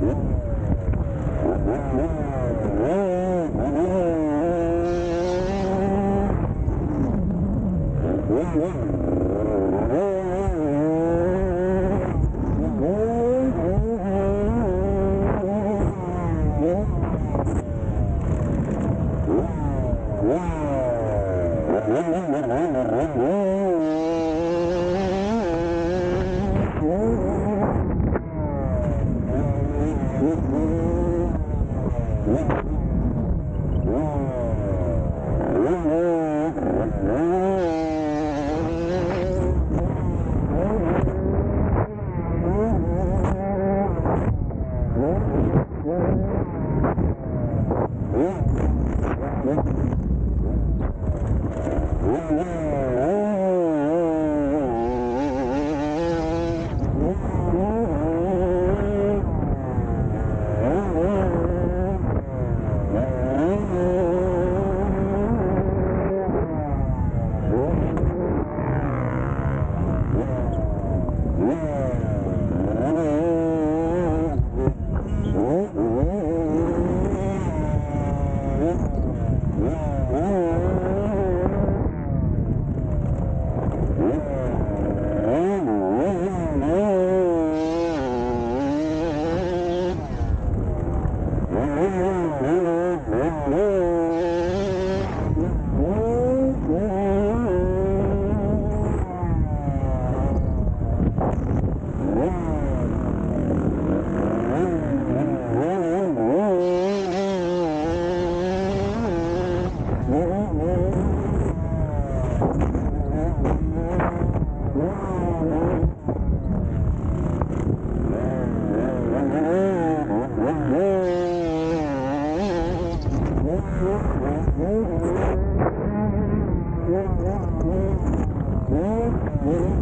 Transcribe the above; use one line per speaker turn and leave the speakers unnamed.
Wow. Yeah. Woo!
Mm-hmm.